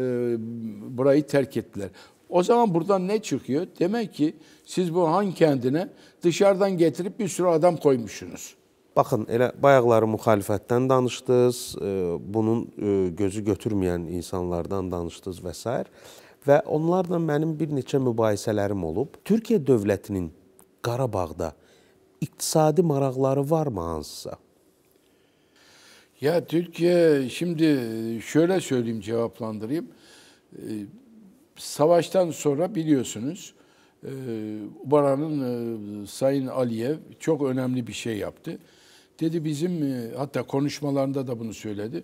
burayı terk ettiler. O zaman buradan ne çıkıyor? Demek ki siz bu han kendine dışarıdan getirip bir sürü adam koymuşsunuz. Baxın, elə bayaqları müxalifətdən danışdınız, e, bunun e, gözü götürməyən insanlardan danışdınız və s. və onlarla mənim bir neçə mübahisələrim olub. Türkiyə dövlətinin Qarabağda iqtisadi maraqları varmı hansısa? Ya Türkiye şimdi şöyle söyleyeyim cevaplandırayım. Ee, Savaştan sonra biliyorsunuz e, Baran'ın e, Sayın Aliyev çok önemli bir şey yaptı. Dedi bizim e, hatta konuşmalarında da bunu söyledi.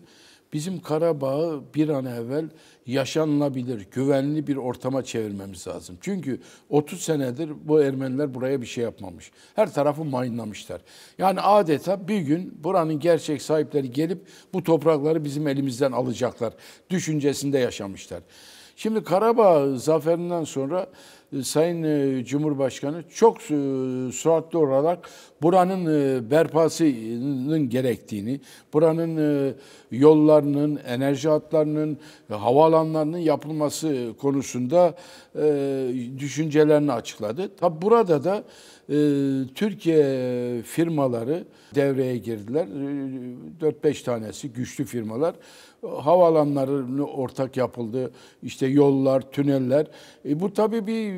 Bizim Karabağ'ı bir an evvel yaşanılabilir, güvenli bir ortama çevirmemiz lazım. Çünkü 30 senedir bu Ermeniler buraya bir şey yapmamış. Her tarafı mayınlamışlar. Yani adeta bir gün buranın gerçek sahipleri gelip bu toprakları bizim elimizden alacaklar. Düşüncesinde yaşamışlar. Şimdi Karabağ zaferinden sonra Sayın e, Cumhurbaşkanı çok e, süratli olarak buranın e, berpasının gerektiğini, buranın yollarının, enerji hatlarının, havaalanlarının yapılması konusunda düşüncelerini açıkladı. Tabi burada da Türkiye firmaları devreye girdiler. E, 4-5 tanesi güçlü firmalar. Havaalanları ortak yapıldı. İşte yollar, tüneller. E, bu tabii bir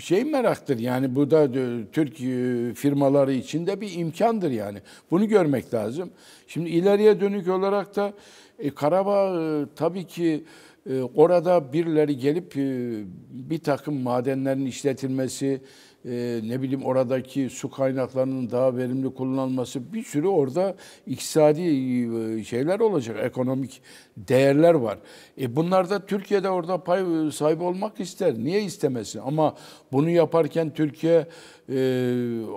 şey meraktır. Yani bu da e, Türk e, firmaları için de bir imkandır yani. Bunu görmek lazım. Şimdi ileriye dönük olarak da e, Karabağ e, tabii ki e, orada birileri gelip e, bir takım madenlerin işletilmesi, e, ne bileyim oradaki su kaynaklarının daha verimli kullanılması bir sürü orada iktisadi e, şeyler olacak, ekonomik değerler var. E bunlar da Türkiye'de orada pay sahibi olmak ister. Niye istemesin? Ama bunu yaparken Türkiye e,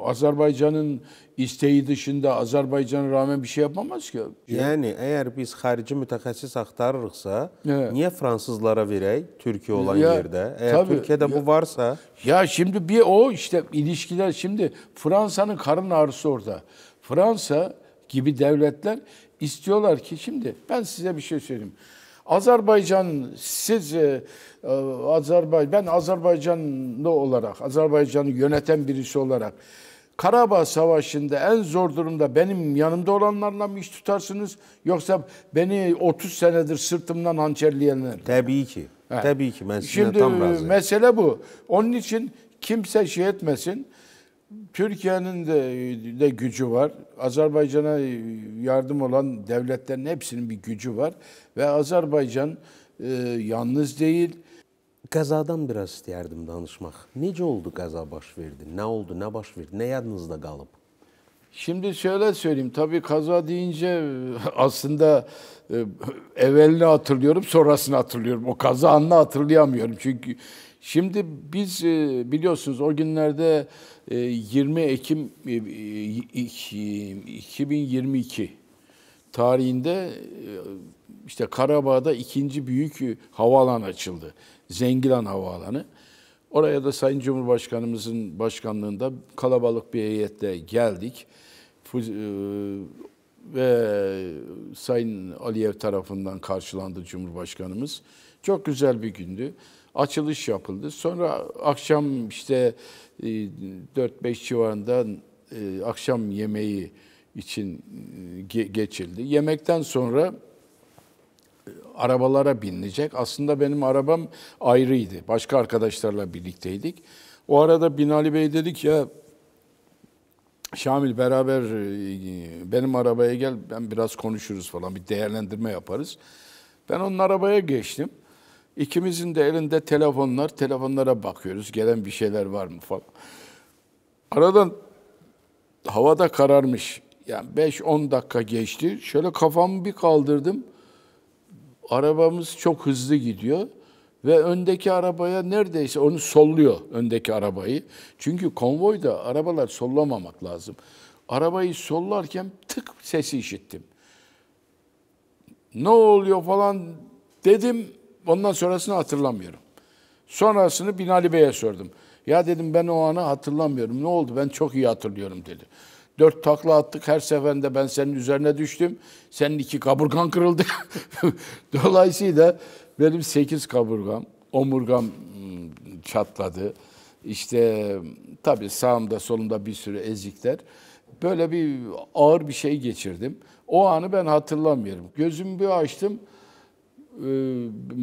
Azerbaycan'ın isteği dışında Azerbaycan'a rağmen bir şey yapamaz ki. Yəni əgər biz xarici mütəxəssis axtarırıqsa, Evet. niyə fransızlara verək Türkiyə olan Ya, yerdə? Əgər tabii, Türkiyədə ya. bu varsa, Ya şimdi bir o işte ilişkiler şimdi Fransa'nın karın ağrısı orada. Fransa gibi devletler istiyorlar ki şimdi ben size bir şey söyleyeyim. Azerbaycan siz e, e, Azerbaycan ben Azerbaycanlı olarak Azerbaycan'ı yöneten birisi olarak Karabağ Savaşı'nda en zor durumda benim yanımda olanlarla mı iş tutarsınız yoksa beni 30 senedir sırtımdan hançerleyenler mi? Təbii ki. Hə. Təbii ki, sizinlə Şimdi tam razıyam. mesele bu. Onun için kimse şey etmesin. Türkiye'nin de, de gücü var. Azerbaycan'a yardım olan devletlerin hepsinin bir gücü var. Ve Azerbaycan e, yalnız değil. Qəzadan biraz istəyərdim danışmaq. Necə oldu qəza baş verdi? Nə oldu, nə baş verdi? Nə yadınızda qalıb? Şimdi şöyle söyleyeyim. Tabii kaza deyince aslında e, evvelini hatırlıyorum, sonrasını hatırlıyorum. O kaza anını hatırlayamıyorum. Çünkü şimdi biz e, biliyorsunuz o günlerde e, 20 Ekim e, e, 2022 tarihinde işte Karabağ'da ikinci büyük e, havaalanı açıldı. Zengilan Havaalanı. Oraya da Sayın Cumhurbaşkanımızın başkanlığında kalabalık bir heyetle geldik. E, Ve Sayın Aliyev tarafından karşılandı Cumhurbaşkanımız. Çok güzel bir gündü. Açılış yapıldı. Sonra akşam işte e, 4-5 civarında e, akşam yemeği için e, ge- geçildi. Yemekten sonra arabalara binilecek. Aslında benim arabam ayrıydı. Başka arkadaşlarla birlikteydik. O arada Binali Bey dedik ya Şamil beraber e, benim arabaya gel ben biraz konuşuruz falan bir değerlendirme yaparız. Ben onun arabaya geçtim. İkimizin de elinde telefonlar. Telefonlara bakıyoruz. Gelen bir şeyler var mı falan. Aradan havada kararmış. Yani 5-10 dakika geçti. Şöyle kafamı bir kaldırdım. Arabamız çok hızlı gidiyor ve öndeki arabaya neredeyse onu solluyor öndeki arabayı. Çünkü konvoyda arabalar sollamamak lazım. Arabayı sollarken tık sesi işittim. Ne oluyor falan dedim. Ondan sonrasını hatırlamıyorum. Sonrasını Binali Bey'e sordum. Ya dedim ben o anı hatırlamıyorum. Ne oldu? Ben çok iyi hatırlıyorum dedi. Dört takla attık. Her seferinde ben senin üzerine düştüm. Senin iki kaburgan kırıldı. Dolayısıyla benim sekiz kaburgam, omurgam hmm, çatladı. İşte tabii sağımda solumda bir sürü ezikler. Böyle bir ağır bir şey geçirdim. O anı ben hatırlamıyorum. Gözümü bir açtım e,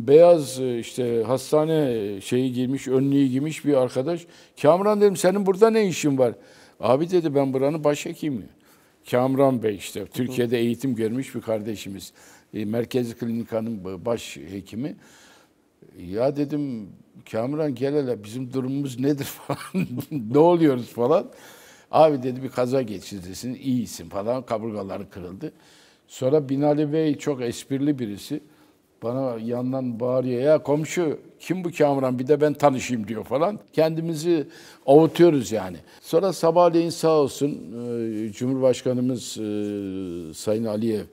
beyaz e, işte hastane şeyi giymiş, önlüğü giymiş bir arkadaş. Kamran dedim senin burada ne işin var? Abi dedi ben buranın başhekimiyim. Kamran Bey işte Türkiye'de eğitim görmüş bir kardeşimiz. E, Merkezi Klinika'nın baş hekimi. Ya dedim Kamran gel hele bizim durumumuz nedir falan. ne oluyoruz falan. Abi dedi bir kaza geçirdesin iyisin falan kaburgaları kırıldı. Sonra Binali Bey çok esprili birisi. Bana yandan bağırıyor ya komşu kim bu Kamran bir de ben tanışayım diyor falan. Kendimizi avutuyoruz yani. Sonra sabahleyin sağ olsun e, Cumhurbaşkanımız e, Sayın Aliyev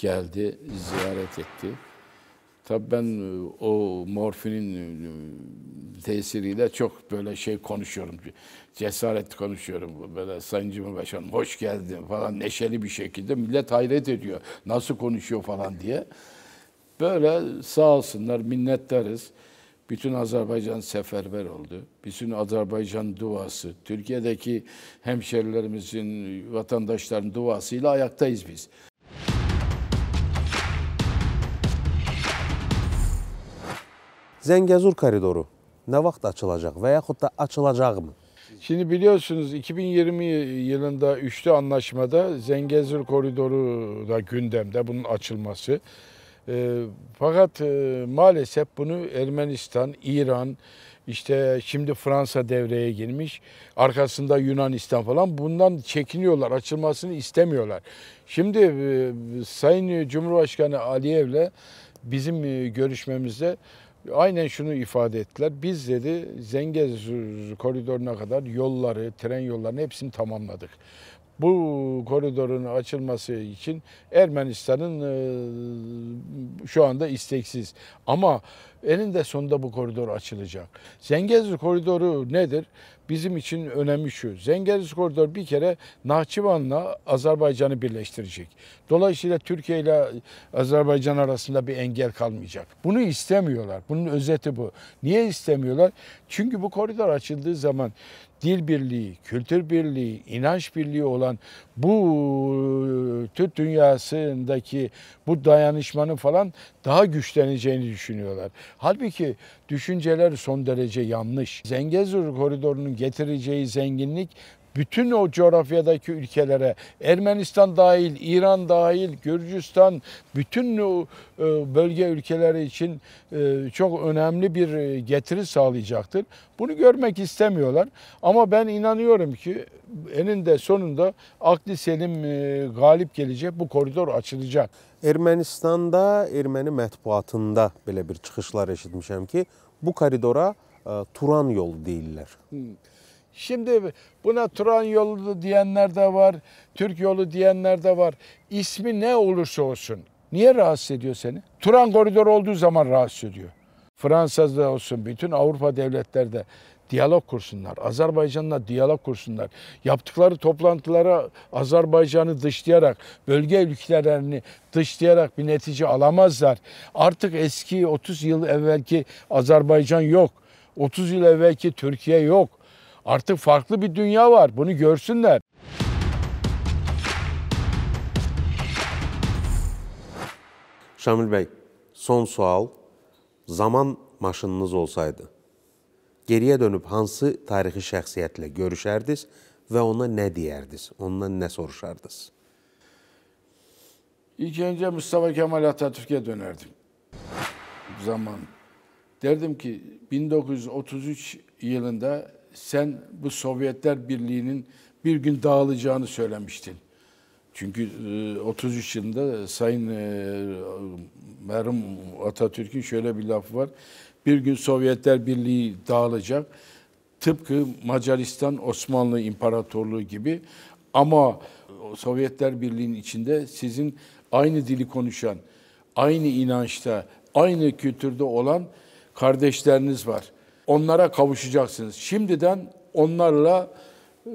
geldi, ziyaret etti. Tabii ben e, o morfinin tesiriyle çok böyle şey konuşuyorum. Cesaretli konuşuyorum. Böyle Sayın Cumhurbaşkanım hoş geldin falan neşeli bir şekilde. Millet hayret ediyor. Nasıl konuşuyor falan diye. Böyle sağ olsunlar minnettarız. Bütün Azerbaycan seferber oldu. Bütün Azerbaycan duası, Türkiye'deki hemşerilerimizin, vatandaşların duasıyla ayaktayız biz. Zəngəzur koridoru nə vaxt açılacaq və yaxud da açılacaqmı? Şimdi biliyorsunuz 2020 yılında üçlü anlaşmada Zengezur Koridoru da gündemde bunun açılması. E, fakat e, maalesef bunu Ermenistan, İran, işte şimdi Fransa devreye girmiş. Arkasında Yunanistan falan bundan çekiniyorlar. Açılmasını istemiyorlar. Şimdi e, Sayın Cumhurbaşkanı Aliyev'le bizim e, görüşmemizde aynen şunu ifade ettiler. Biz dedi Zengezur koridoruna kadar yolları, tren yollarını hepsini tamamladık. Bu koridorun açılması için Ermenistan'ın e, şu anda isteksiz. Ama eninde sonunda bu koridor açılacak. Zengezur koridoru nedir? Bizim için önemi şu. Zengezur koridoru bir kere Nahçıvan'la Azerbaycan'ı birleştirecek. Dolayısıyla Türkiye ile Azerbaycan arasında bir engel kalmayacak. Bunu istemiyorlar. Bunun özeti bu. Niye istemiyorlar? Çünkü bu koridor açıldığı zaman dil birliği, kültür birliği, inanç birliği olan bu Türk dünyasındaki bu dayanışmanın falan daha güçleneceğini düşünüyorlar. Halbuki düşünceler son derece yanlış. Zengezur koridorunun getireceği zenginlik bütün o coğrafyadaki ülkelere, Ermenistan dahil, İran dahil, Gürcistan, bütün o e, bölge ülkeleri için e, çok önemli bir e, getiri sağlayacaktır. Bunu görmek istemiyorlar. Ama ben inanıyorum ki eninde sonunda akli selim galip gelecek, bu koridor açılacak. Ermənistanda, erməni mətbuatında belə bir çıxışlar eşitmişəm ki, bu koridora ə, Turan yolu deyirlər. Şimdi buna Turan yolu diyenler de var, Türk yolu diyenler de var. İsmi ne olursa olsun. Niye rahatsız ediyor seni? Turan koridoru olduğu zaman rahatsız ediyor. Fransa'da olsun, bütün Avrupa devletlerde diyalog kursunlar. Azerbaycan'la diyalog kursunlar. Yaptıkları toplantılara Azerbaycan'ı dışlayarak, bölge ülkelerini dışlayarak bir netice alamazlar. Artık eski 30 yıl evvelki Azerbaycan yok. 30 yıl evvelki Türkiye yok. Artık farklı bir dünya var. Bunu görsünler. Şamil bəy, son sual. Zaman maşınınız olsaydı, geriyə dönüb hansı tarixi şəxsiyyətlə görüşərdiniz və ona nə deyərdiniz? Ondan nə soruşardınız? İlk önce Mustafa Kemal Atatürk'e dönerdim. Zaman. Derdim ki 1933 yılında sen bu Sovyetler Birliği'nin bir gün dağılacağını söylemiştin. Çünkü e, 33 yılında Sayın e, merhum Atatürk'ün şöyle bir lafı var. Bir gün Sovyetler Birliği dağılacak. Tıpkı Macaristan Osmanlı İmparatorluğu gibi ama Sovyetler Birliği'nin içinde sizin aynı dili konuşan, aynı inançta, aynı kültürde olan kardeşleriniz var. Onlara kavuşacaksınız. Şimdiden onlarla e,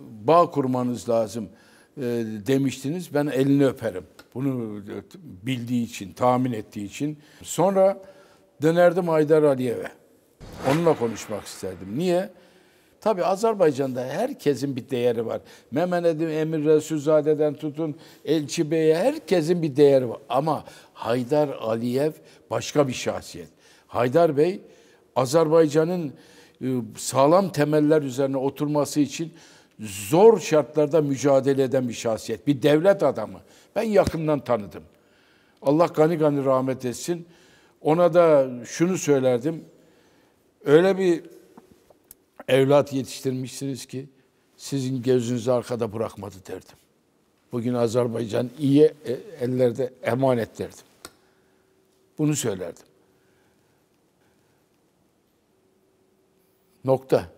bağ kurmanız lazım e, demiştiniz. Ben elini öperim. Bunu bildiği için, tahmin ettiği için. Sonra dönerdim Haydar Aliyev'e. Onunla konuşmak isterdim. Niye? Tabi Azerbaycan'da herkesin bir değeri var. Mehmet Emir Resulzade'den tutun Elçi Bey'e herkesin bir değeri var. Ama Haydar Aliyev başka bir şahsiyet. Haydar Bey Azerbaycan'ın e, sağlam temeller üzerine oturması için zor şartlarda mücadele eden bir şahsiyet. Bir devlet adamı. Ben yakından tanıdım. Allah gani gani rahmet etsin. Ona da şunu söylerdim. Öyle bir evlat yetiştirmişsiniz ki sizin gözünüzü arkada bırakmadı derdim. Bugün Azerbaycan iyi e, ellerde emanet derdim. Bunu söylerdim. Nokta.